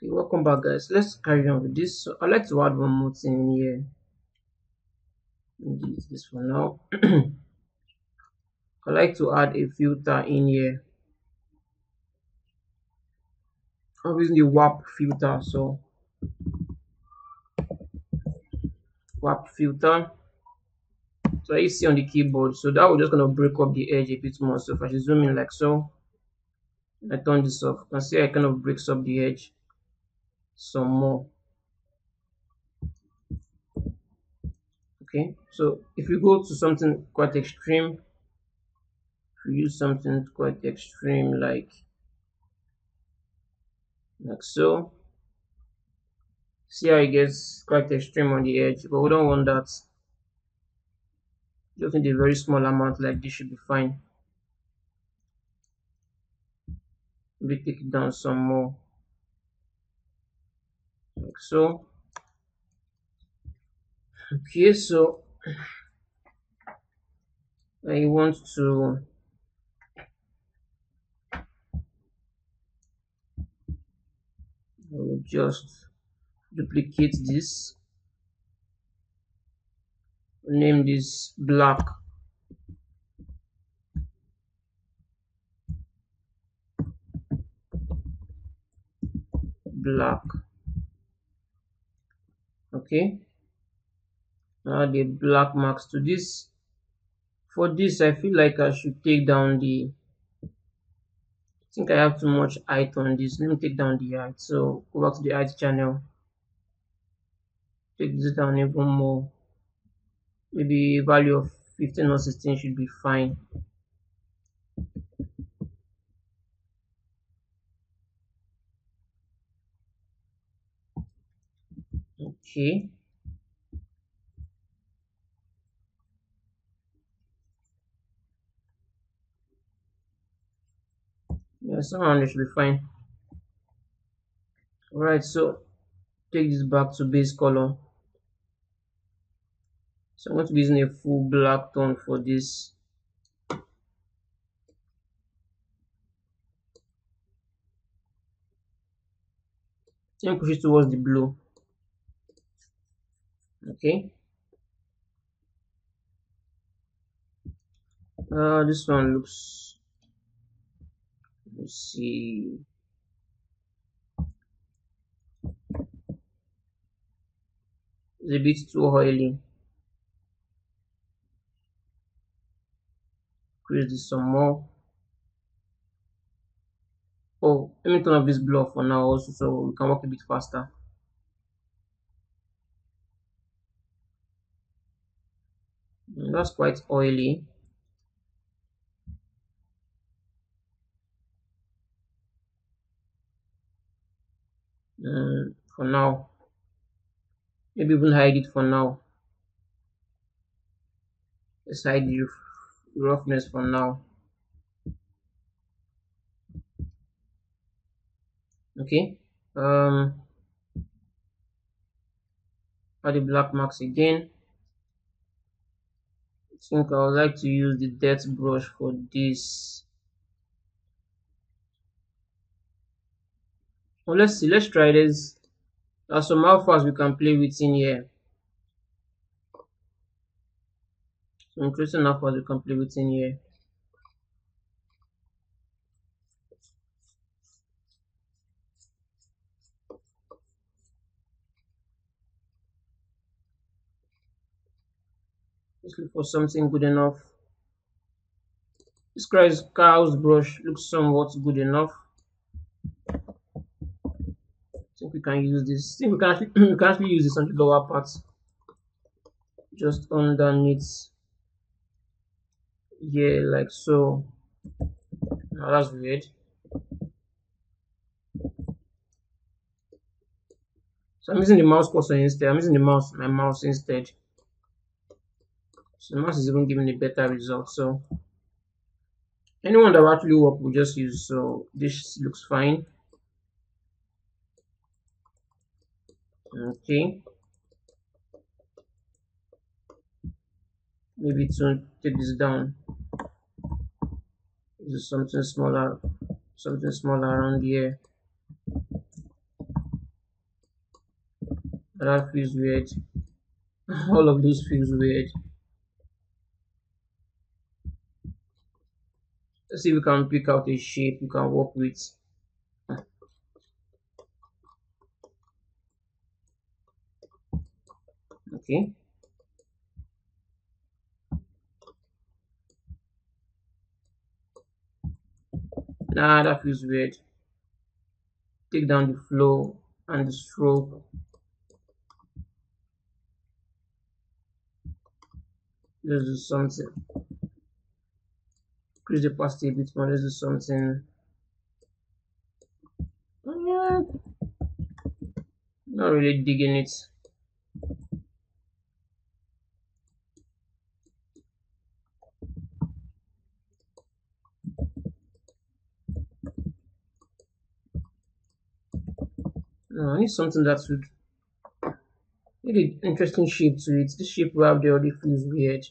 Okay, welcome back guys. Let's carry on with this. So I'd like to add one more thing here. Delete this for now. I like to add a filter in here. I'm using the warp filter, so warp filter. So you see on the keyboard, so that will just gonna break up the edge a bit more. So if I should zoom in like so, I turn this off, you can see I kind of breaks up the edge some more. Okay, so if you go to something quite extreme, if you use something quite extreme like like so, see how it gets quite extreme on the edge, but we don't want that. Just need a very small amount like this should be fine. we take it down some more like so okay so I want to I will just duplicate this name this black. Black okay. Add the black marks to this. For this i feel like i should take down the i think i have too much height on this. Let me take down the height. So go back to the height channel. Take this down even more. Maybe value of 15 or 16 should be fine okay yeah somehow it should be fine. All right so take this back to base color. So i'm going to be using a full black tone for this. And push it towards the blue okay. Uh this one looks let's see. It's a bit too oily create this some more. Oh let me turn off this blur for now also so we can work a bit faster Mm, that's quite oily. Mm, for now. Maybe we'll hide it for now. Let's hide the roughness for now. Okay um add the black marks again think I would like to use the depth brush for this. Well let's see let's try this. There's some alphas we can play with in here. Some interesting alphas we can play with in here Let's for something good enough. This guy's cow's brush looks somewhat good enough. I think we can use this. I think we can actually, we can actually use this on the lower parts. Just underneath. Yeah, like so. Now that's weird. So I'm using the mouse cursor instead. I'm using the mouse, my mouse instead. The mouse is even giving a better result. So anyone that actually work will just use. So this looks fine. Okay. Maybe it's to take this down. This is something smaller, something smaller around here. That feels weird. All of this feels weird. Let's see if we can pick out a shape we can work with. Okay. Nah, that feels weird. Take down the flow and the stroke. Let's do something. Increase the opacity a bit more. Let's do something. Yeah. Not really digging it. I need something that would an interesting shape to it. This shape we have there already feels weird.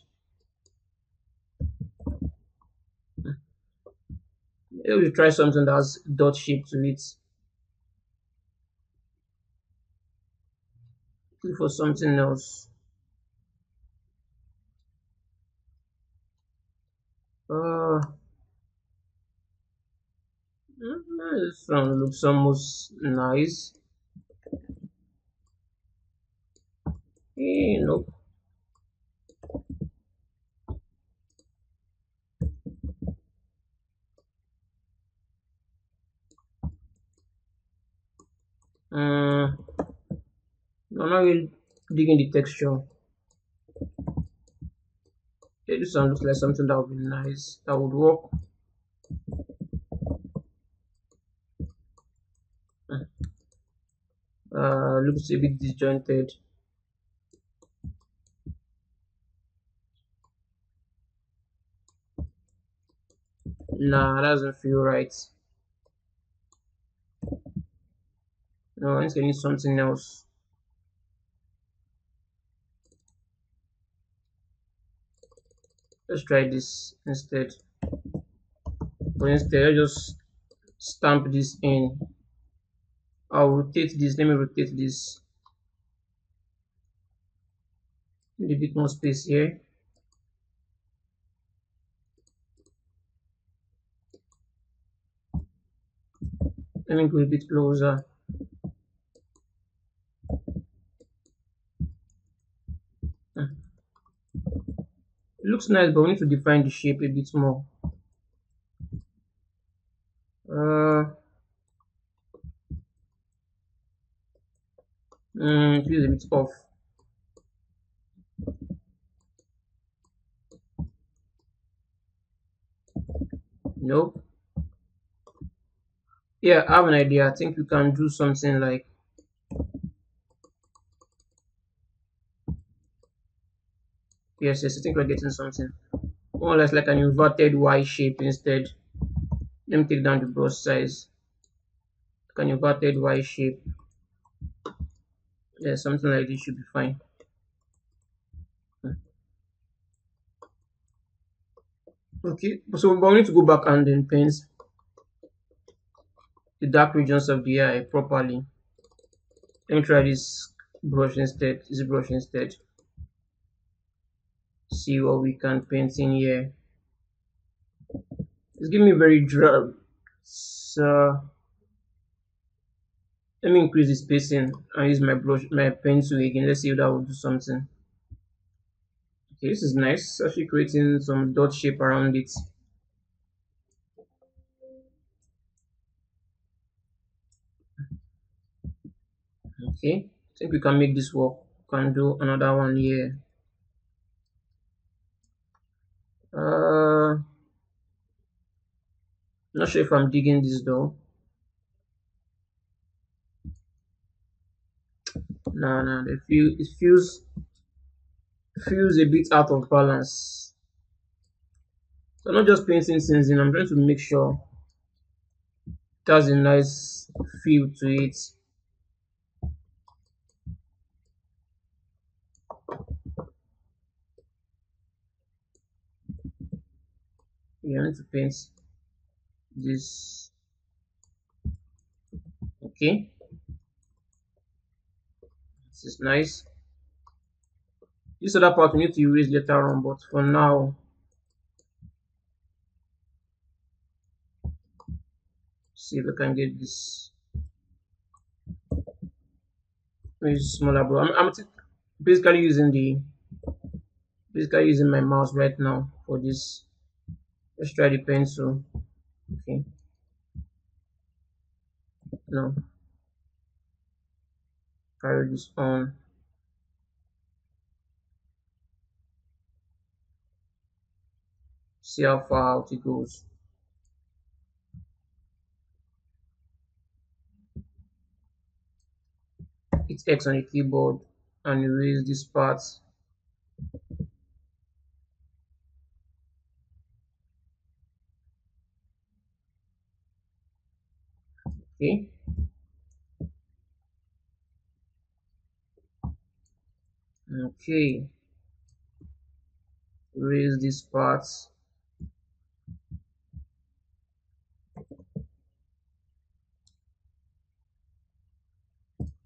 Maybe we try something that has dot shape to it. Look for something else. Uh, this one looks almost nice. Eh, nope. Uh, I'm not really digging the texture. Yeah, this one looks like something that would be nice, that would work. Uh, looks a bit disjointed. Nah, doesn't feel right. No, I need something else. Let's try this instead. But instead, I just stamp this in. I'll rotate this. Let me rotate this. A little bit more space here. Let me go a bit closer. It looks nice, but we need to define the shape a bit more. Uh, mm, it feels a bit off. Nope. Yeah, I have an idea. I think we can do something like yes, yes, I think we're getting something more or less like an inverted Y shape instead. Let me take down the brush size. Like an inverted Y shape. Yeah, something like this should be fine. Hmm. Okay, so we need to go back and then paint the dark regions of the eye properly. Let me try this brush instead. This brush instead. See what we can paint in here. It's giving me very drab So let me increase the spacing and use my brush, my pencil again. Let's see if that will do something. Okay, this is nice. Actually creating some dot shape around it. Okay, I think we can make this work. We can do another one here. Uh, not sure if I'm digging this though. No, no, it feel it feels feels a bit out of balance. So I'm not just painting things in, I'm trying to make sure it has a nice feel to it. Yeah, I need to paint this. Okay. this is nice this other part we need to erase later on but for now see if we can get this smaller bro I'm, I'm basically using the basically using my mouse right now for this let's try the pencil okay. No. Carry this on see how far out it goes. Hit X on the keyboard and erase this part okay okay. Erase this part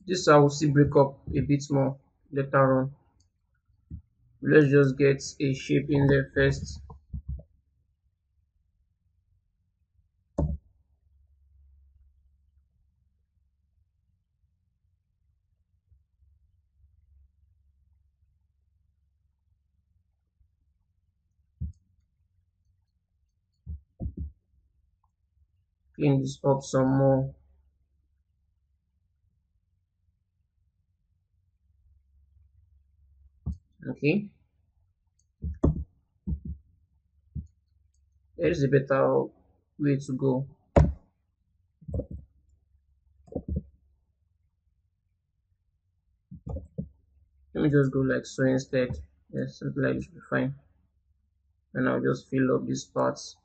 this I will see break up a bit more later on. Let's just get a shape in there first clean this up some more. Okay. There is a better way to go. Let me just go like so instead. Yes like this should be fine. And I'll just fill up these parts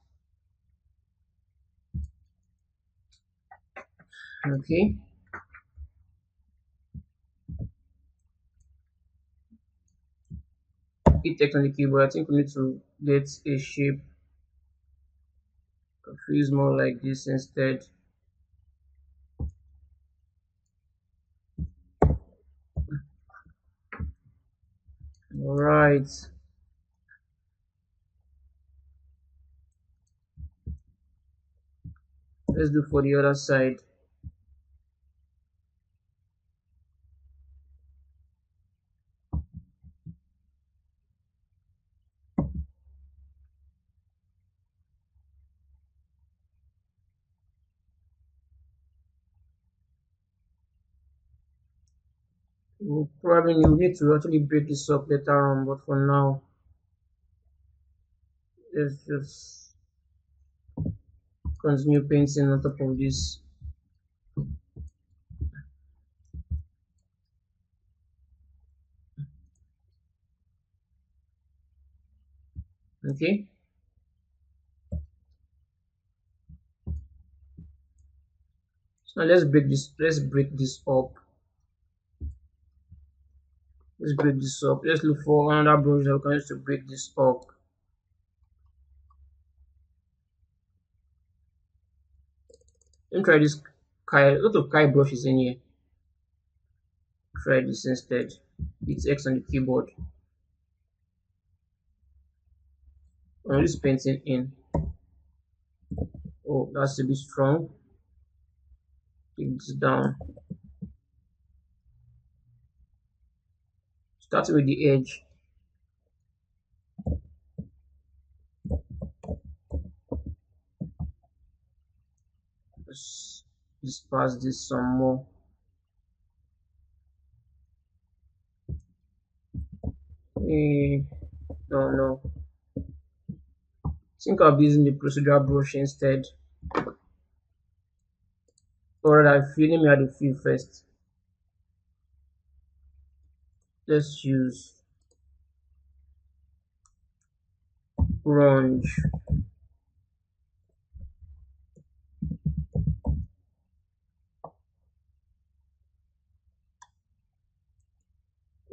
okay. Hit text on the keyboard. I think we need to get a shape feels more like this instead. All right let's do for the other side we'll probably need to actually break this up later on but for now let's just continue painting on top of this. Okay. So let's break this let's break this up let's break this up. Let's look for another brush that we can use to break this up. Let me try this Kai, a lot of Kai brushes in here? Try this instead. It's X on the keyboard. Oh, I'm just painting in. Oh that's a bit strong. Take this down starting with the edge. Let's this some more. No no I think I'll be using the procedural brush instead. Or rather filling me at the fill first let's use grunge.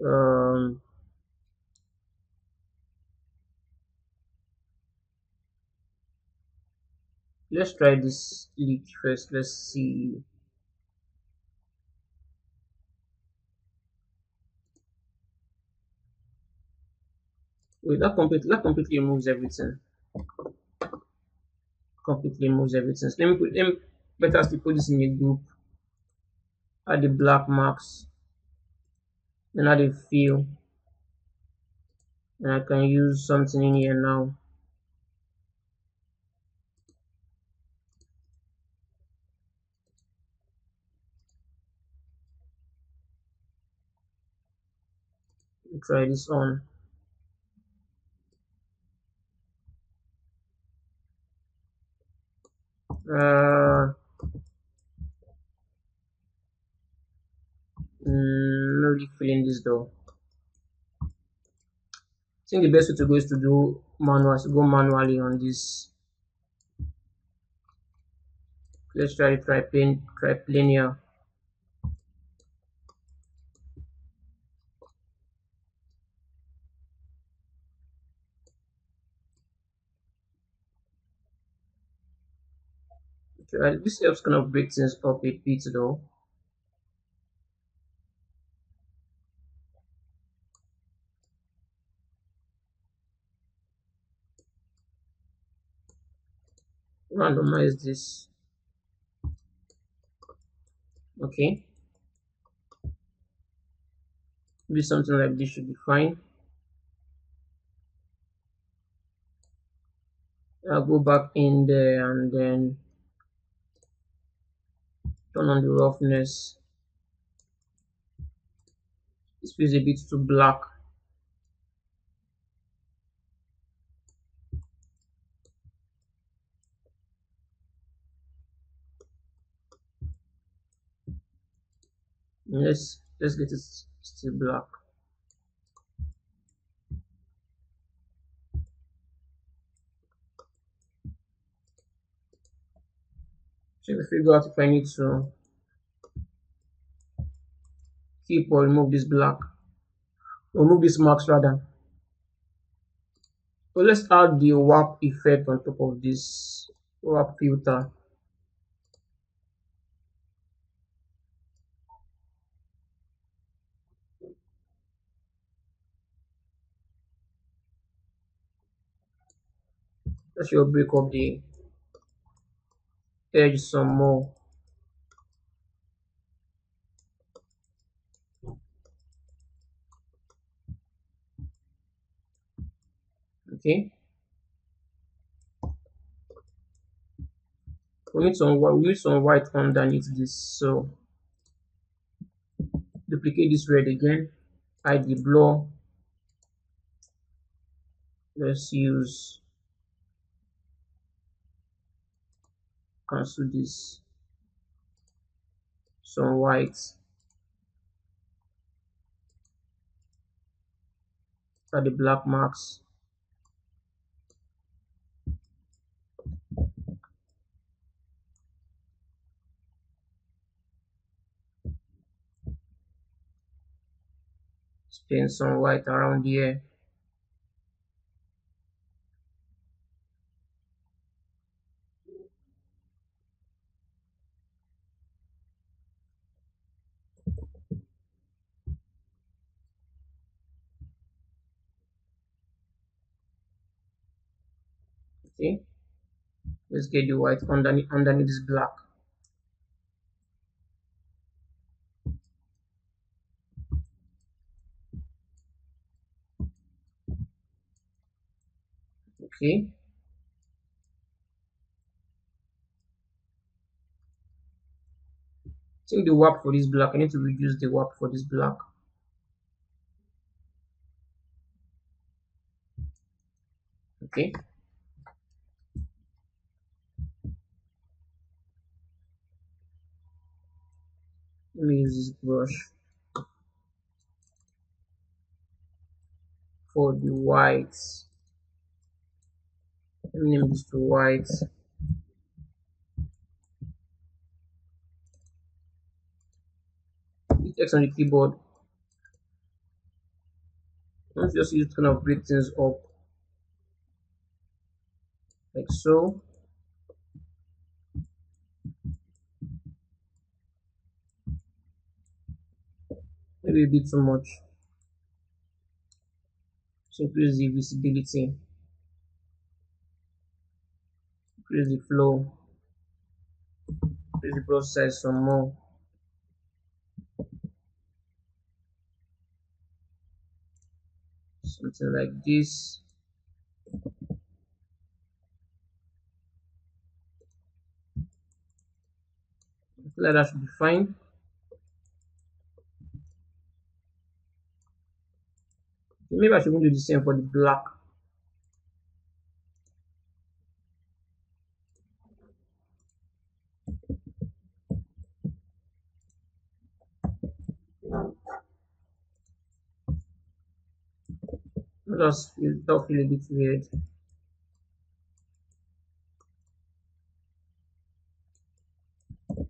Um let's try this leak first. Let's see Wait, that completely that completely removes everything. Completely removes everything. So let me put me better still put this in a group. Add the black marks. Then add a fill. And I can use something in here now. Try this on. Not really feeling this though. I think the best way to go is to do manual, to go manually on this. Let's try to try plain, try this helps kind of break things up a bit though. randomize this. Okay. Maybe something like this should be fine. I'll go back in there and then turn on the roughness. This feels a bit too black. Let's let's get it still black trying to figure out if I need to keep or remove this black remove this marks rather. So let's add the warp effect on top of this warp filter. That should break up the edge some more. Okay. We need some we need some white underneath this so duplicate this red again. Hide the blur. Let's use cancel this. Some white. Add the black marks. Spin some white around here okay let's get the white underneath underneath this black. Okay. Think the warp for this black I need to reduce the warp for this black. Okay use this brush for the whites. Name this to white text on the keyboard. Let's just use kind of break things up. Like so maybe a bit too much to increase the visibility. Increase the flow. Increase the size some more something like this. Like that should be fine maybe I should do the same for the black. Feel, that feel a bit weird.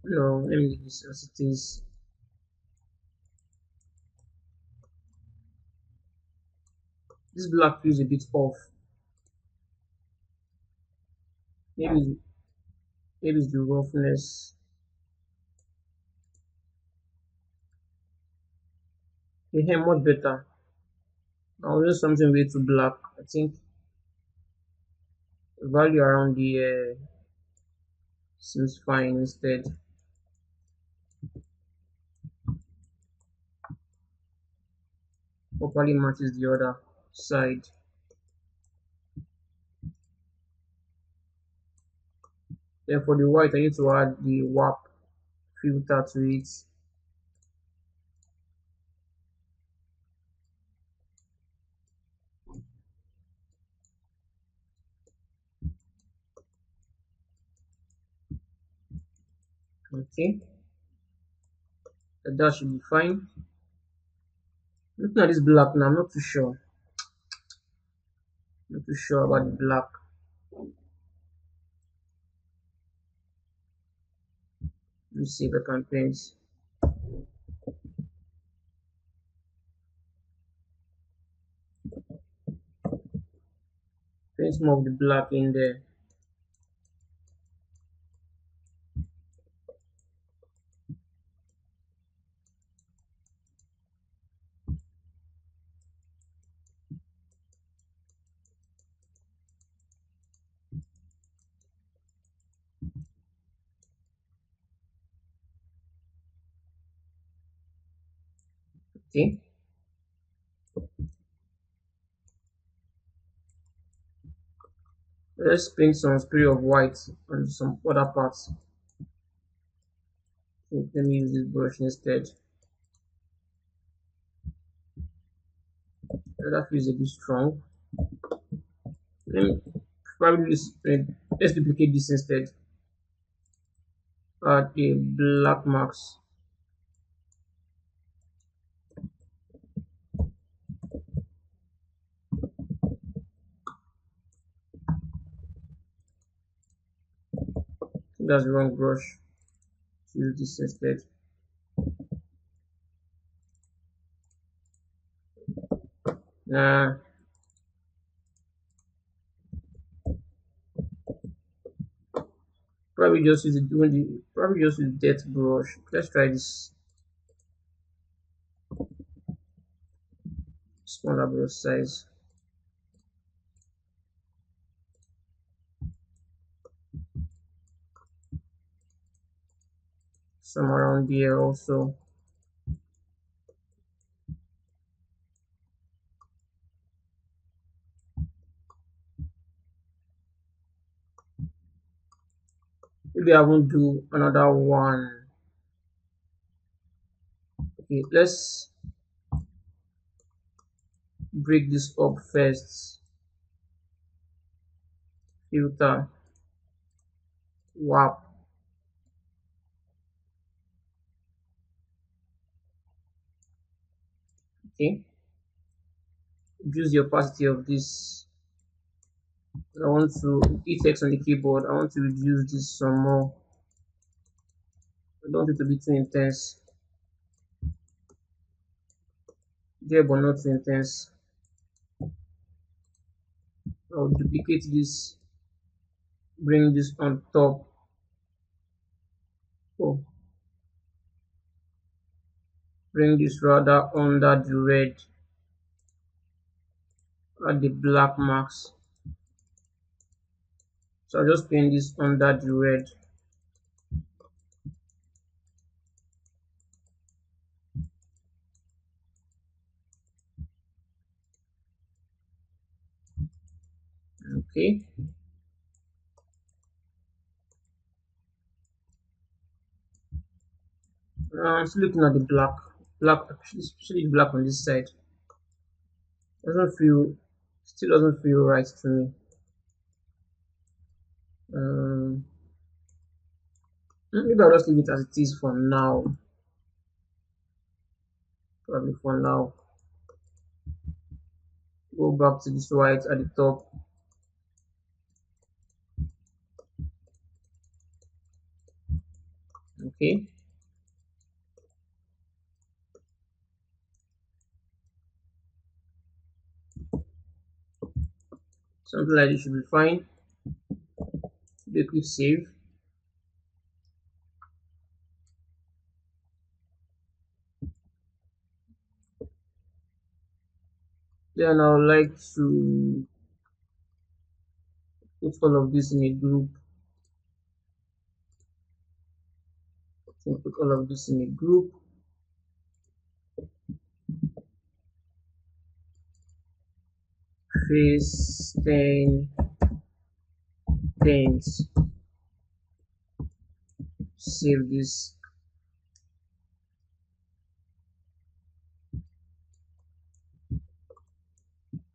No let me leave this as it is this black feels a bit off. Maybe maybe it's the roughness. Yeah much better. I'll use something way too black I think. Value around the uh, seems fine instead. Properly matches the other side. Then for the white I need to add the warp filter to it. Okay. That should be fine. Looking at this black now i'm not too sure not too sure about black let's see the paint more of the black in there okay let's paint some spray of white on some other parts. Let me use this brush instead. That feels a bit strong. Let me probably let's duplicate this instead. Add the black marks that's wrong brush. Use this instead. Nah. Probably just use the the probably just use the depth brush. Let's try this smaller brush size some around here also maybe I won't do another one. Okay let's break this up first. Filter. Warp okay? Reduce the opacity of this. I want to hit on the keyboard I want to reduce this some more. I don't want it to be too intense. There but not too intense. I'll duplicate this. Bring this on top. Oh bring this rather under the red add the black marks so I'll just paint this under the red. Okay. Uh, I'm still looking at the black black especially black on this side. Doesn't feel still doesn't feel right to me. Um, maybe I'll just leave it as it is for now. Probably for now. Go back to this white at the top. Okay something like this should be fine quick save. Then I would like to put all of this in a group. So put all of this in a group face 10 paints save this.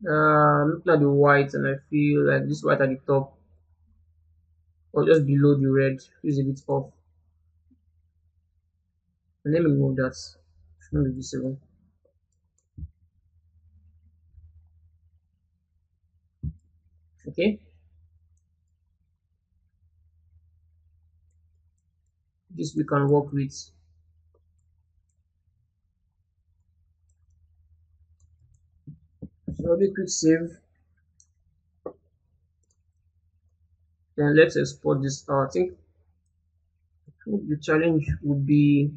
Uh, looking at the white and I feel like this white at the top. Or just below the red. Is a bit off and let me move that. Shouldn't be visible okay? This we can work with. So we could save. Then let's export this i think the challenge would be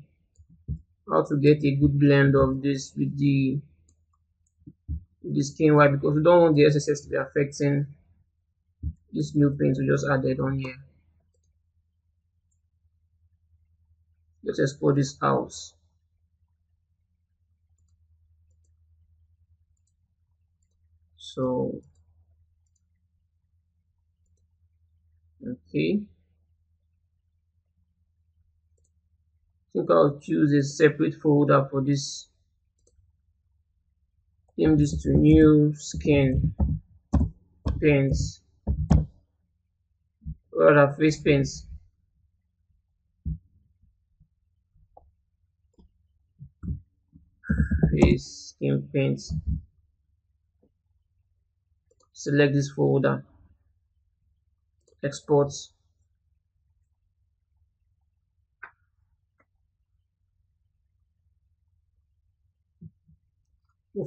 how to get a good blend of this with the with the skin white because we don't want the SSS to be affecting this new paint we just added on here. Let's export this out so okay. I think I'll choose a separate folder for this. Name this to new skin paints paints face skin paints. Select this folder. Export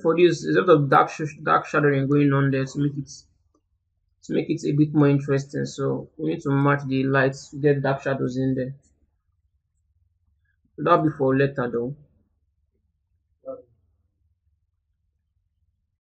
for this there's a lot of dark sh dark shadowing going on there to make it to make it a bit more interesting. So we need to match the lights to get dark shadows in there. That'll be for later though